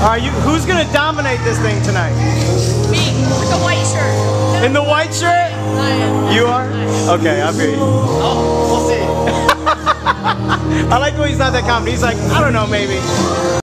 Are you, who's gonna dominate this thing tonight? Me, with the white shirt. In the white shirt? I am. You are? Okay, I'll be. Oh, we'll see. I like when he's not that confident. He's like, I don't know, maybe.